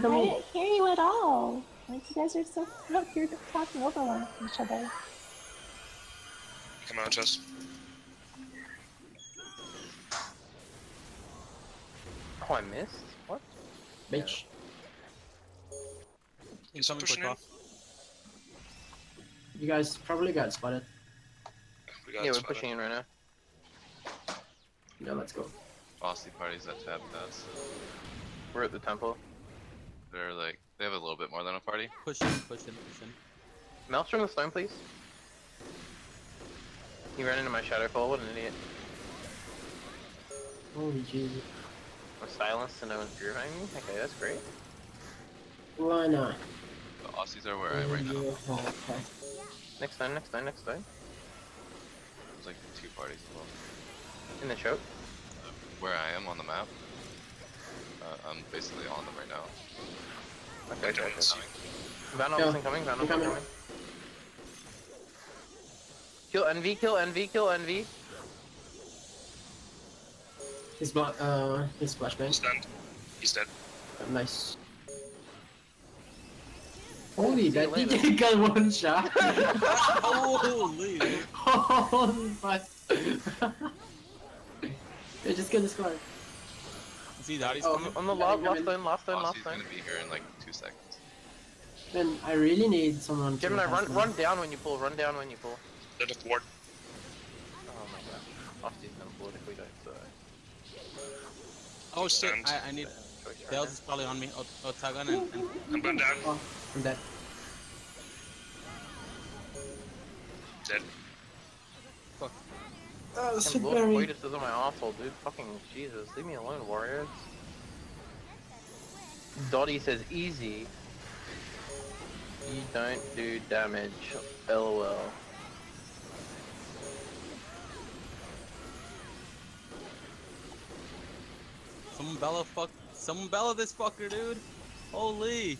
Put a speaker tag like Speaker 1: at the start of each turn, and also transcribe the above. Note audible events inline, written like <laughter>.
Speaker 1: the
Speaker 2: I didn't hear you at all. Like you guys are so you're talking over one each other.
Speaker 3: Come on, chest.
Speaker 4: Oh, I missed? What?
Speaker 1: Bitch.
Speaker 3: He's
Speaker 5: Incoming
Speaker 3: pushing
Speaker 5: quick off.
Speaker 1: You guys probably got spotted.
Speaker 3: We got
Speaker 4: Yeah, we're
Speaker 3: spotted.
Speaker 4: pushing in right now.
Speaker 1: Yeah, let's go.
Speaker 6: Bossy parties that tab pass.
Speaker 4: We're at the temple.
Speaker 6: They're like, they have a little bit more than a party.
Speaker 5: Push in, push in, push in.
Speaker 4: Maelstrom the stone, please. He ran into my shadow fall, what an idiot.
Speaker 1: Holy Jesus.
Speaker 4: I'm silenced and no one's purifying me? Okay, that's great.
Speaker 1: Why not?
Speaker 6: The Aussies are where I am right now. <laughs>
Speaker 1: Okay.
Speaker 4: Next time, next time, next time.
Speaker 6: There's like two parties as well.
Speaker 4: In the choke.
Speaker 6: Where I am on the map, uh, I'm basically on them right now.
Speaker 4: Okay,
Speaker 3: I
Speaker 4: okay,
Speaker 3: don't
Speaker 4: okay.
Speaker 3: see.
Speaker 4: Van
Speaker 1: Yeah.
Speaker 4: Alp's incoming, Van Alp's
Speaker 1: Incoming.
Speaker 4: incoming. Kill Envy, kill Envy, kill Envy.
Speaker 1: He's block. Uh, he's flashbang.
Speaker 3: He's dead. He's dead.
Speaker 1: Nice. Holy,
Speaker 4: See
Speaker 1: that
Speaker 4: you later.
Speaker 1: DJ got one shot. <laughs>
Speaker 5: Holy! <laughs>
Speaker 1: Holy fuck. <laughs> They're just gonna score.
Speaker 5: See, Daddy's
Speaker 1: Oh,
Speaker 5: coming.
Speaker 4: On the
Speaker 1: Yeah,
Speaker 4: last,
Speaker 1: I'm
Speaker 4: last
Speaker 1: coming.
Speaker 4: stone, last stone, last
Speaker 6: Aussie's gonna be here in like two seconds.
Speaker 1: Then I really need someone to.
Speaker 4: Gemini,
Speaker 1: pass
Speaker 4: run,
Speaker 1: them.
Speaker 4: run down when you pull, run down when you pull.
Speaker 3: Dead of ward.
Speaker 4: Oh my god. Aussie's gonna pull it if we don't, so.
Speaker 5: Oh shit!
Speaker 3: Stand.
Speaker 5: I, I need.
Speaker 4: choice right
Speaker 5: is probably on me. Oh, oh Tagan and, and
Speaker 3: I'm going down.
Speaker 1: Oh, I'm dead.
Speaker 3: Dead.
Speaker 5: fuck.
Speaker 1: Oh,
Speaker 4: Fucking Lord Coitus is on my asshole, dude. Fucking Jesus. Leave me alone, warriors. Dottie says easy. You don't do damage. LOL.
Speaker 5: Someone Bella fuck. Someone Bella this fucker, dude. Holy.